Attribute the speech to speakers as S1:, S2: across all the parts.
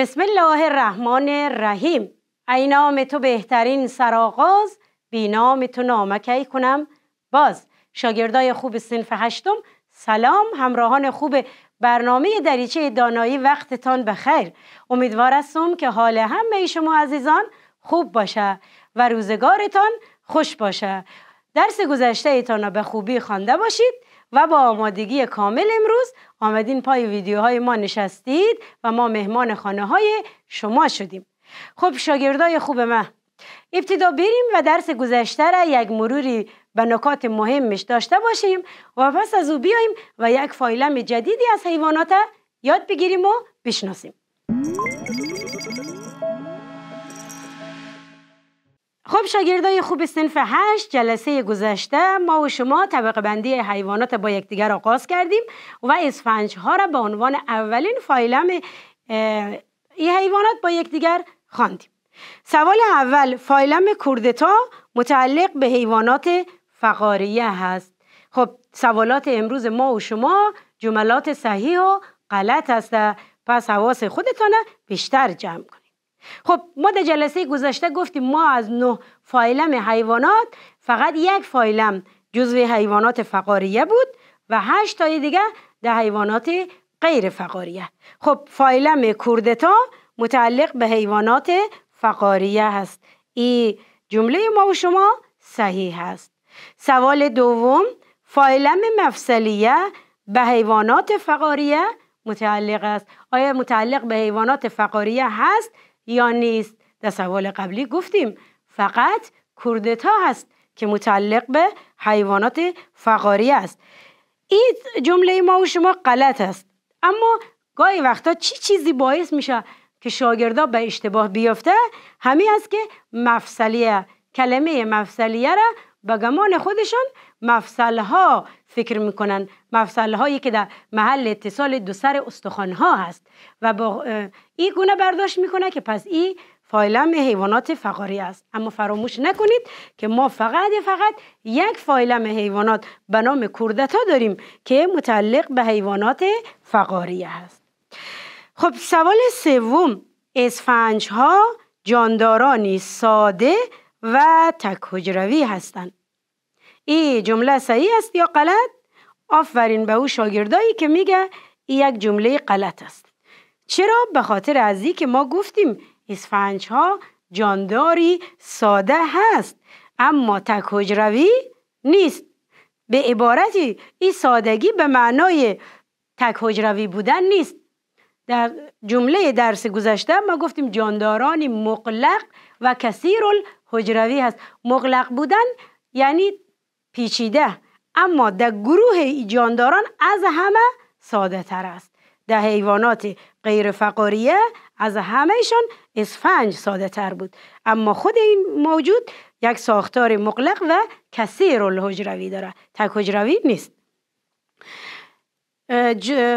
S1: بسم الله الرحمن الرحیم ای نام تو بهترین سراغاز بی نام تو نامکی کنم؟ باز. شاگردای خوب سنف هشتم. سلام. همراهان خوب برنامه دریچه دانایی وقتتان بخیر. امیدوار هستم که حال همه شما عزیزان خوب باشه و روزگارتان خوش باشه. درس گذشته ایتان به خوبی خوانده باشید. و با آمادگی کامل امروز آمدین پای ویدیوهای ما نشستید و ما مهمان خانه های شما شدیم. خب شاگردای خوب ما ابتدا بریم و درس گذشته را یک مروری به نکات مهمش داشته باشیم و پس از او بیایم و یک فایلم جدیدی از حیوانات یاد بگیریم و بشناسیم. خب شاگردای خوب صنف هشت جلسه گذشته ما و شما طبقه بندی حیوانات با یکدیگر آغاز کردیم و اسفنج ها را به عنوان اولین فایلم این حیوانات با یکدیگر خواندیم. سوال اول فایلم کردتا متعلق به حیوانات فقاریه هست. خب سوالات امروز ما و شما جملات صحیح و غلط هست پس حواس خودتان بیشتر جمع کنید. خب ما در جلسه گذشته گفتیم ما از نه فایلم حیوانات فقط یک فایلم جزو حیوانات فقاریه بود و هشت تای دیگه در حیوانات غیر فقاریه. خب فایلم کردتا متعلق به حیوانات فقاریه هست. این جمله ما و شما صحیح هست. سوال دوم فایلم مفصلیه به حیوانات فقاریه متعلق است. آیا متعلق به حیوانات فقاریه هست؟ یا نیست؟ در سوال قبلی گفتیم فقط کردتا هست که متعلق به حیوانات فقاری است. این جمله ما و شما غلط است. اما گاهی وقتا چی چیزی باعث میشه که شاگردا به اشتباه بیفته؟ همین است که مفصلیه. کلمه مفصلیه را به گمان خودشان مفصل ها فکر می‌کنن. مفصل هایی که در محل اتصال دو سر استخوان ها هست و با این گونه برداشت می‌کنه که پس این فایلم حیوانات فقاری است. اما فراموش نکنید که ما فقط فقط یک فایلم حیوانات به نام کردتا داریم که متعلق به حیوانات فقاری است خب سوال سوم. اسفنج ها جاندارانی ساده و تکهجروی هستند. این جمله صحیح است یا غلط؟ آفرین به او شاگردایی که میگه این یک جمله غلط است. چرا؟ به خاطر از که ما گفتیم اسفنج ها جانداری ساده هست اما تک حجروی نیست. به عبارتی این سادگی به معنای تک حجروی بودن نیست. در جمله درس گذشته ما گفتیم جاندارانی مقلق و کثیر الحجروی هست. مغلق بودن یعنی پیچیده اما در گروه جانداران از همه ساده تر است. در حیوانات غیر فقاریه از همهشان اسفنج ساده تر بود. اما خود این موجود یک ساختار مقلق و کثیر الحجروی داره تک حجروی نیست.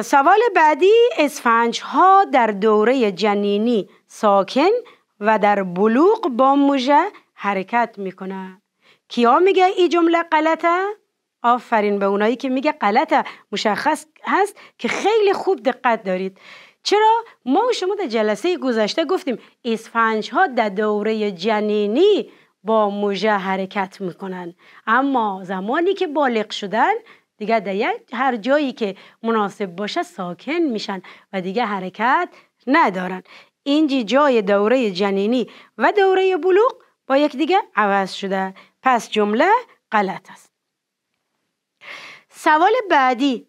S1: سوال بعدی اسفنج ها در دوره جنینی ساکن و در بلوغ با حرکت می‌کنه کیا میگه این جمله غلطه؟ آفرین به اونایی که میگه غلطه. مشخص هست که خیلی خوب دقت دارید. چرا؟ ما و شما در جلسه گذشته گفتیم اسفنج ها در دوره جنینی با موژه حرکت می‌کنن. اما زمانی که بالغ شدن دیگه در هر جایی که مناسب باشه ساکن میشن و دیگه حرکت ندارن. اینجی جای دوره جنینی و دوره بلوغ با یکدیگه عوض شده. پس جمله غلط است. سوال بعدی.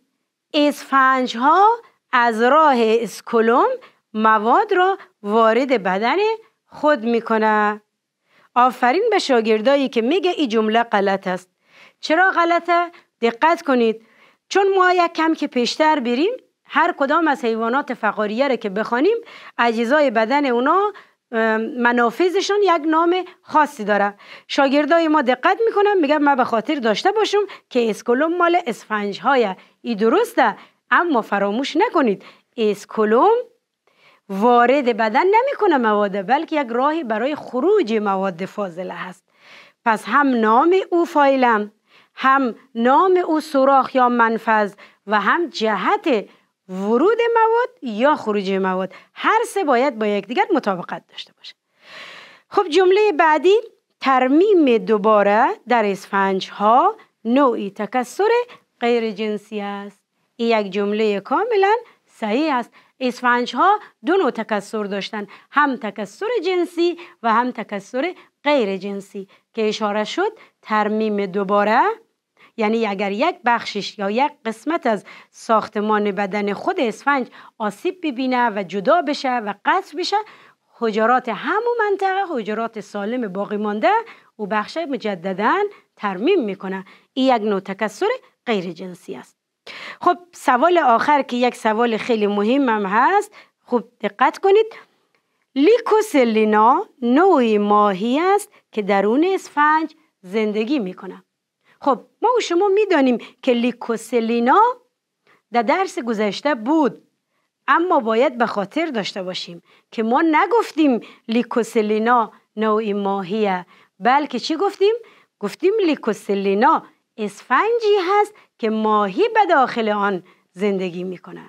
S1: اسفنج ها از راه اسکلوم مواد را وارد بدن خود می‌کنه. آفرین به شاگردایی که میگه این جمله غلط است. چرا غلطه؟ دقت کنید. چون ما یک کم که پیشتر بریم هر کدام از حیوانات فقاریه را که بخوانیم اجزای بدن اونا منافذشون یک نام خاصی داره. شاگردای ما دقت می‌کنم میگم من به خاطر داشته باشم که اسکولم مال اسفنج های ای درسته اما فراموش نکنید اسکولم وارد بدن نمی‌کنه مواد بلکه یک راهی برای خروج مواد فاضله هست. پس هم نام او فایلم هم نام او سوراخ یا منفذ و هم جهت ورود مواد یا خروج مواد هر سه باید با یکدیگر مطابقت داشته باشه. خب جمله بعدی ترمیم دوباره در اسفنج ها نوعی تکسر غیر جنسی است. این یک جمله کاملا صحیح است. اسفنج ها دو نوع تکسر داشتن هم تکسر جنسی و هم تکسر غیر جنسی. که اشاره شد ترمیم دوباره یعنی اگر یک بخشش یا یک قسمت از ساختمان بدن خود اسفنج آسیب ببینه و جدا بشه و قطع بشه حجرات همون منطقه حجرات سالم باقی مانده او بخش مجددا ترمیم می‌کنه. این یک نوع تکسر غیر جنسی است. خب سوال آخر که یک سوال خیلی مهم هم هست. خوب دقت کنید. لیکوسلینا نوعی ماهی است که درون اسفنج زندگی می‌کنه. خب ما و شما می‌دانیم که لیکوسلینا در درس گذشته بود. اما باید به خاطر داشته باشیم که ما نگفتیم لیکوسلینا نوعی ماهیه بلکه چی گفتیم؟ گفتیم لیکوسلینا اسفنجی هست که ماهی به داخل آن زندگی می‌کنه.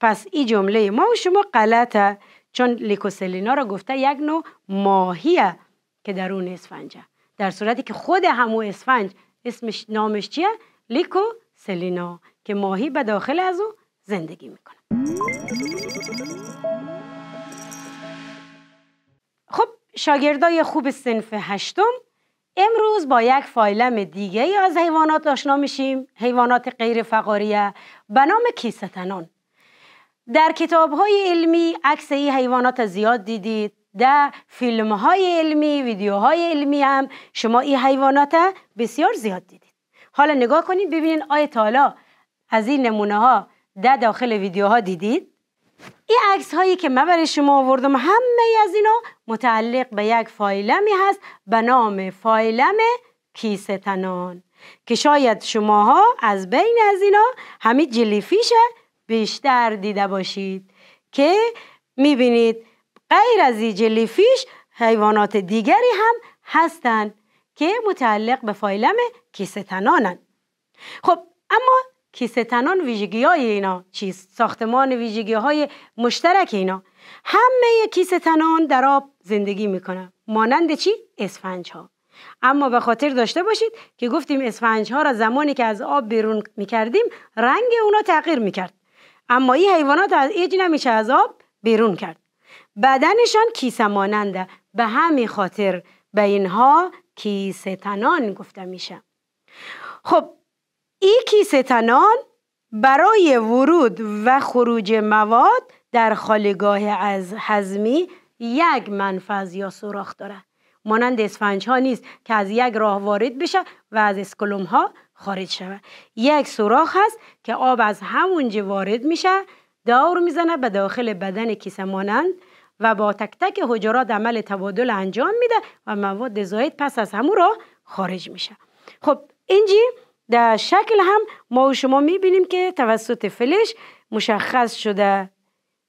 S1: پس این جمله ما و شما غلطه چون لیکوسلینا را گفته یک نوع ماهیه که درون اسفنجه. در صورتی که خود همو اسفنج اسمش نامش چیه؟ لیکو سلینا که ماهی به داخل از او زندگی می‌کنه. خب شاگردای خوب صنف هشتم امروز با یک فایلم دیگه از حیوانات آشنا میشیم. حیوانات غیر فقاریه به نام کیستنان در کتاب های علمی عکس این حیوانات زیاد دیدید. در فیلم های علمی ویدیوهای علمی هم شما این حیوانات بسیار زیاد دیدید. حالا نگاه کنید ببینید آیا تالا از این نمونه ها در داخل ویدیوها دیدید؟ این عکس هایی که من برای شما آوردم همه از اینا متعلق به یک فایلمی هست به نام فایلم کیستنان که شاید شماها از بین از اینا همین جلیفیش بیشتر دیده باشید که می‌بینید غیر از این جلیفیش حیوانات دیگری هم هستند که متعلق به فایلم کیستنانند خب اما کیستنان ویژگی های اینا چیست؟ ساختمان ویژگی های مشترک اینا. همه کیستنان در آب زندگی می‌کنن. مانند چی؟ اسفنج ها اما به خاطر داشته باشید که گفتیم اسفنج ها را زمانی که از آب بیرون می‌کردیم رنگ اونا تغییر می‌کرد. اما این حیوانات از ایج نمیشه از آب بیرون کرد. بدنشان کیسه ماننده. به همین خاطر به اینها کیسه تنان گفته میشه. خب این کیسه تنان برای ورود و خروج مواد در خالگاه از هضمی یک منفذ یا سوراخ داره. مانند اسفنج ها نیست که از یک راه وارد بشه و از اسکلوم ها خارج شود. یک سوراخ هست که آب از همونجا وارد میشه دور می‌زنه به داخل بدن کیسه مانند و با تک تک حجرات عمل تبادل انجام میده و مواد زاید پس از همون راه خارج میشه. خب اینجی در شکل هم ما و شما می‌بینیم که توسط فلش مشخص شده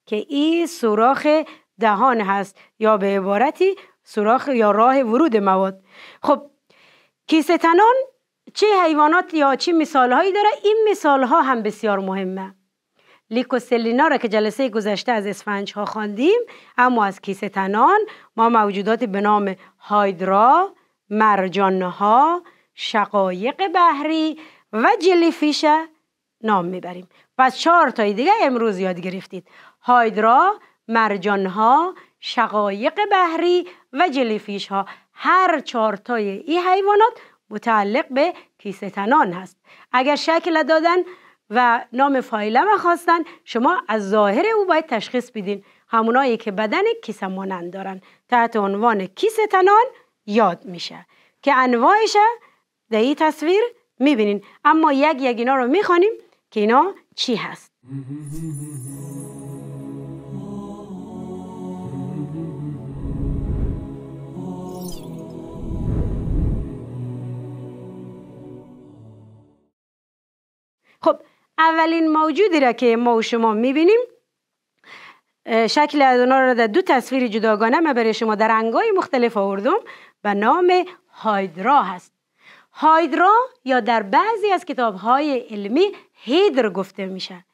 S1: که این سوراخ دهان هست یا به عبارتی سوراخ یا راه ورود مواد. خب کیستنان چه حیوانات یا چه مثال هایی داره؟ این مثال ها هم بسیار مهمه. لیکوسلینا را که جلسه گذشته از اسفنج ها خواندیم اما از کیستنان ما موجودات به نام هایدرا مرجان ها شقایق بحری و جلیفیش نام می‌بریم. پس چهار تای دیگه امروز یاد گرفتید. هایدرا مرجان ها شقایق بحری و جلیفیش ها هر چارتای این حیوانات متعلق به کیستنان هست. اگر شکل دادن و نام فایلم خواستن. شما از ظاهر او باید تشخیص بدین. همونایی که بدن کیسه مانند دارن. تحت عنوان کیستنان یاد میشه. که انواعش در این تصویر می‌بینین. اما یک یک اینا رو می‌خوانیم که اینا چی هست. خب اولین موجودی را که ما و شما می‌بینیم شکل از اونا را در دو تصویر جداگانه من برای شما در رنگای مختلف آوردم به نام هایدرا هست. هایدرا یا در بعضی از کتاب های علمی هیدر گفته میشه.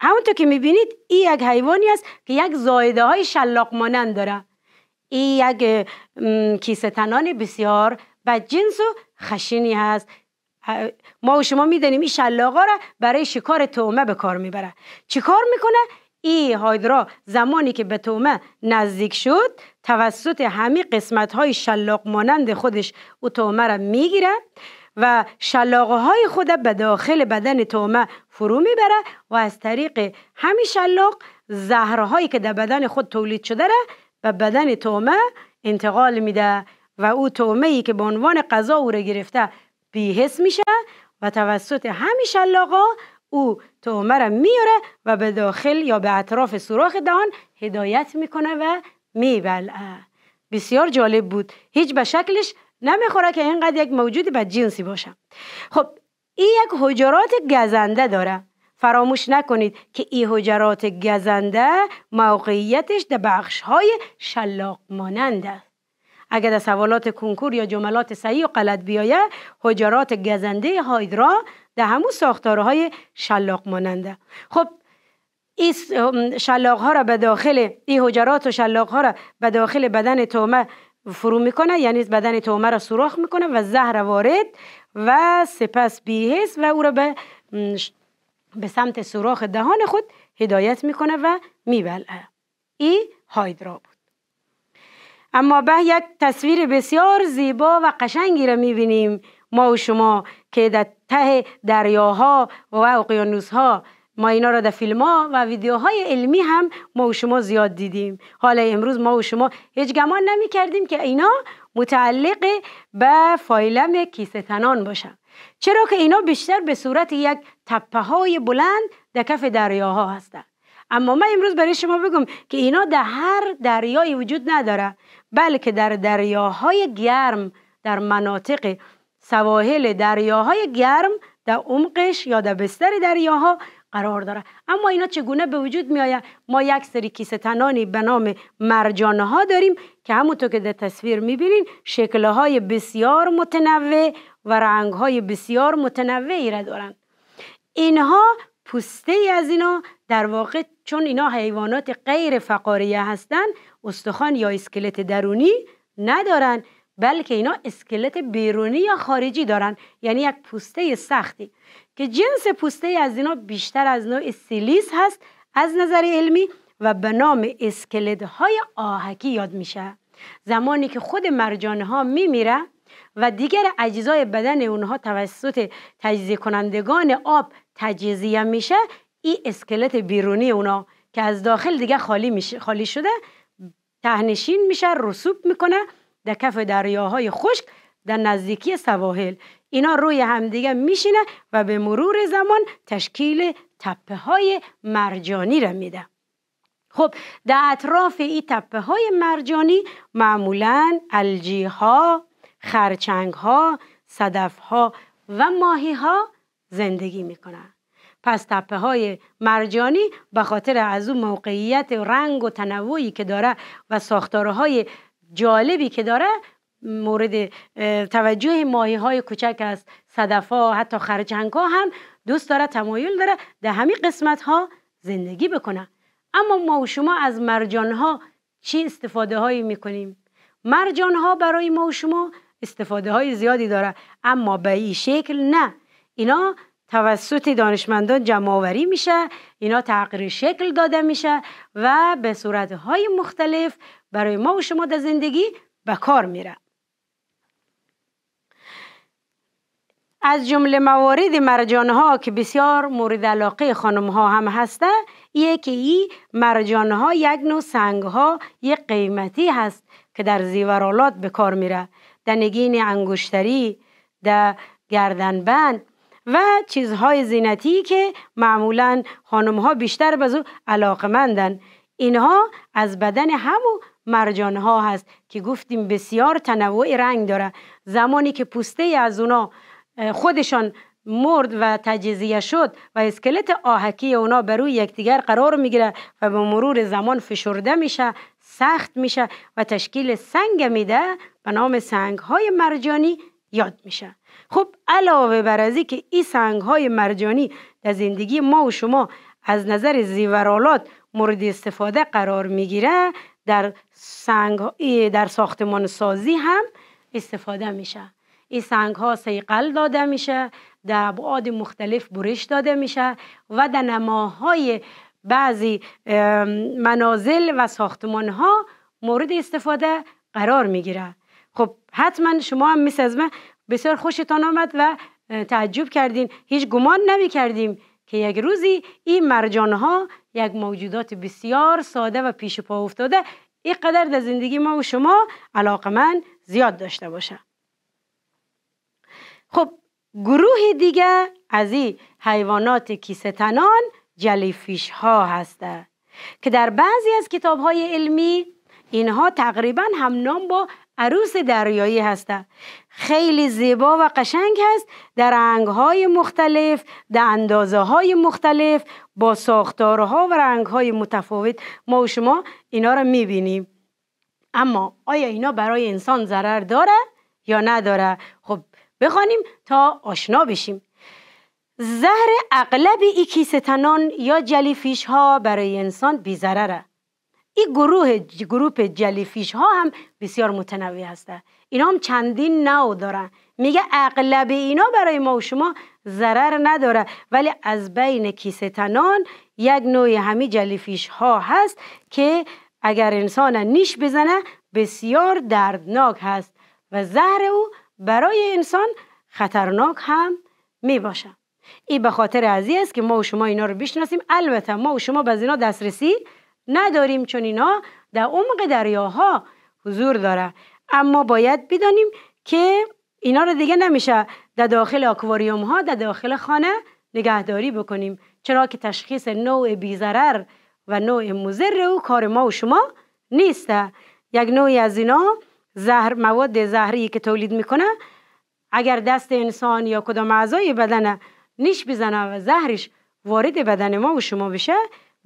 S1: همونطور که می‌بینید این یک حیوانی است که یک زایده های شلاق مانند داره. این یک کیسه تنان بسیار جنس و خشینی هست. ما و شما می‌دانیم این شلاقا را برای شکار تومه به کار می‌بره چیکار می‌کنه؟ ای هایدرا زمانی که به تومه نزدیک شد توسط همه قسمت های شلاق مانند خودش او تومه را می‌گیره و شلاقه های خود به داخل بدن تومه فرو می‌بره و از طریق همین شلاق زهرهایی که در بدن خود تولید شده را به بدن تومه انتقال میده و او تومه ای که به عنوان غذا او را گرفته بیهس میشه و توسط همین شلاقا او تومه را میاره و به داخل یا به اطراف سوراخ دهان هدایت می‌کنه و میبلعه. بسیار جالب بود. هیچ به شکلش نمی‌خوره که اینقدر یک موجود به جنسی باشه خب این یک حجرات گزنده داره. فراموش نکنید که این حجرات گزنده موقعیتش در بخش های شلاق ماننده. اگر در سوالات کنکور یا جملات صحیح و غلط بیایه حجرات گزنده هایدرا در همون ساختارهای شلاق ماننده. خب این شلاق ها را به داخل این حجرات و شلاق ها را به داخل بدن تومه فرو می‌کنه یعنی بدن تومه را سوراخ می‌کنه و زهر وارد و سپس بیهس و او را به به سمت سوراخ دهان خود هدایت می‌کنه و میبلعه. ای هایدرا بود. اما به یک تصویر بسیار زیبا و قشنگی را می‌بینیم. ما و شما که در ته دریاها و اقیانوسها ما اینا را در فیلم ها و ویدیوهای علمی هم ما و شما زیاد دیدیم. حالا امروز ما و شما هیچ گمان نمی کردیم که اینا متعلق به فایلم کیستنان باشن. چرا که اینا بیشتر به صورت یک تپه های بلند در کف دریاها هستند اما من امروز برای شما بگم که اینا در هر دریایی وجود نداره. بلکه در دریاهای گرم در مناطق سواحل دریاهای گرم در عمقش یا در بستر دریاها قرار داره. اما اینا چگونه به وجود می آید ما یک سری کیسه تنانی به نام مرجانه ها داریم که همونطور که در تصویر می بینین شکلهای بسیار متنوع و رنگ های بسیار متنوعی را دارند. اینها پوسته از اینا در واقع چون اینا حیوانات غیر فقاریه هستند استخوان یا اسکلت درونی ندارن بلکه اینا اسکلت بیرونی یا خارجی دارن. یعنی یک پوسته سختی. که جنس پوسته از اینا بیشتر از نوع سیلیس هست از نظر علمی و به نام اسکلت های آهکی یاد میشه. زمانی که خود مرجانه ها میمیره و دیگر اجزای بدن اونها توسط تجزیه کنندگان آب تجزیه میشه این اسکلت بیرونی اونا که از داخل دیگه خالی, میشه، خالی شده تهنشین میشه رسوب می‌کنه در کف دریاهای خشک در نزدیکی سواحل. اینا روی همدیگه میشینه و به مرور زمان تشکیل تپه های مرجانی را میده. خب در اطراف این تپه های مرجانی معمولا الجی ها خرچنگ ها صدف ها و ماهی ها زندگی می‌کنن. پس تپه های مرجانی به خاطر از اون موقعیت رنگ و تنوعی که داره و ساختارهای جالبی که داره مورد توجه ماهی های کوچک است صدف ها حتی خرچنگ ها هم دوست داره تمایل داره در همین قسمت ها زندگی بکنه. اما ما و شما از مرجان ها چی استفاده هایی می‌کنیم؟ مرجان ها برای ما و شما استفاده های زیادی داره اما به این شکل نه. اینا توسط دانشمندان جمعآوری میشه اینا تغییر شکل داده میشه و به صورتهای مختلف برای ما و شما در زندگی به کار میره. از جمله موارد مرجان ها که بسیار مورد علاقه خانم ها هم هسته یه که ای مرجان ها یک نوع سنگ ها یک قیمتی هست که در زیورالات به کار میره. در نگین انگشتری در گردنبند و چیزهای زینتی که معمولا خانم ها بیشتر به او علاقمندن. اینها از بدن همو مرجان ها هست که گفتیم بسیار تنوع رنگ داره. زمانی که پوسته از اونا خودشان مرد و تجزیه شد و اسکلت آهکی اونا بر روی یکدیگر قرار می‌گیره و به مرور زمان فشرده میشه سخت میشه و تشکیل سنگ میده به نام سنگ های مرجانی یاد میشه. خب علاوه بر از که این سنگ های مرجانی در زندگی ما و شما از نظر زیورالات مورد استفاده قرار می‌گیره در سنگ در ساختمان سازی هم استفاده میشه. این سنگ ها سیقل داده میشه در ابعاد مختلف برش داده میشه و در نماهای بعضی منازل و ساختمان ها مورد استفاده قرار می‌گیره. خب حتما شما هم مثل از من بسیار خوشتان آمد و تعجب کردین. هیچ گمان نمی کردیم که یک روزی این مرجان ها یک موجودات بسیار ساده و پیش پا افتاده اینقدر در زندگی ما و شما علاقه من زیاد داشته باشه. خب گروه دیگه از این حیوانات کیستنان جلیفیش ها هسته که در بعضی از کتاب های علمی اینها تقریبا هم نام با عروس دریایی هسته خیلی زیبا و قشنگ هست. در رنگ های مختلف در اندازه های مختلف با ساختارها و رنگ های متفاوت. ما و شما اینا رو می‌بینیم. اما آیا اینا برای انسان ضرر داره یا نداره؟ خب بخوانیم تا آشنا بشیم. زهر اغلب ایکیستنان یا جلیفیش ها برای انسان بیزرره این گروه گروپ جلیفیش ها هم بسیار متنوع هسته اینا هم چندین نوع دارن. میگه اغلب اینا برای ما و شما ضرر نداره ولی از بین کیستنان یک نوع همی جلیفیش ها هست که اگر انسان نیش بزنه بسیار دردناک هست و زهر او برای انسان خطرناک هم می باشه این به خاطر ازی است که ما و شما اینا رو بشناسیم. البته ما و شما به اینا دسترسی نداریم چون اینا در عمق دریاها حضور داره. اما باید بدانیم که اینا رو دیگه نمیشه در داخل آکواریوم ها در داخل خانه نگهداری بکنیم. چرا که تشخیص نوع بیزرر و نوع مزر او کار ما و شما نیسته یک نوعی از اینا زهر مواد زهری که تولید می‌کنه اگر دست انسان یا کدام اعضای بدن نیش بزنه و زهرش وارد بدن ما و شما بشه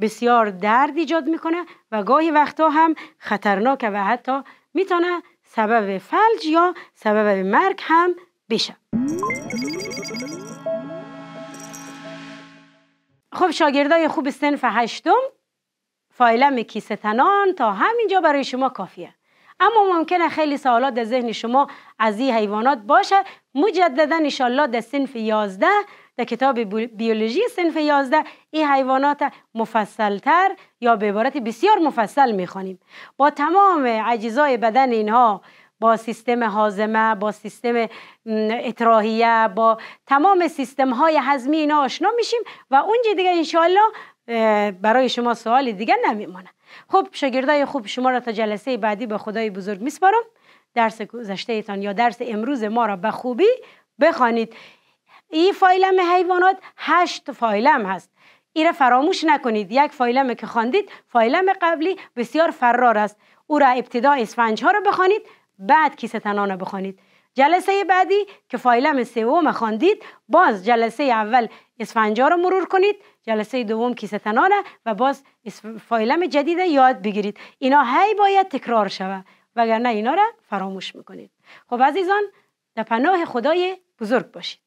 S1: بسیار درد ایجاد می‌کنه و گاهی وقتا هم خطرناک و حتی می‌تونه سبب فلج یا سبب مرگ هم بشه. خب شاگردای خوب سنف هشتم. فایلم کیستنان تا همینجا برای شما کافیه. اما ممکنه خیلی سوالات در ذهن شما از این حیوانات باشه. مجددا انشالله در سنف 11 در کتاب بیولوژی سنف 11 این حیوانات مفصلتر یا به عبارت بسیار مفصل می‌خوانیم. با تمام اجزای بدن اینها با سیستم حازمه با سیستم اطراحیه با تمام سیستم های هضمی اینا آشنا میشیم و اونجا دیگه انشالله برای شما سوال دیگه نمیمانه خب شاگردای خوب شما را تا جلسه بعدی به خدای بزرگ میسپارم. درس گذشته یا درس امروز ما را به خوبی بخوانید. این فایلم حیوانات هشت فایلم هست. این را فراموش نکنید یک فایلم که خواندید فایلم قبلی بسیار فرار است. او را ابتدا اسفنج ها را بخوانید بعد کیسه تنان بخوانید. جلسه بعدی که فایلم سوم خواندید باز جلسه اول اسفنجا رو مرور کنید جلسه دوم کیسه و باز فایلم جدید یاد بگیرید. اینا هی باید تکرار شود وگرنه اینا را فراموش می‌کنید. خب عزیزان در پناه خدای بزرگ باشید.